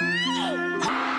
はあ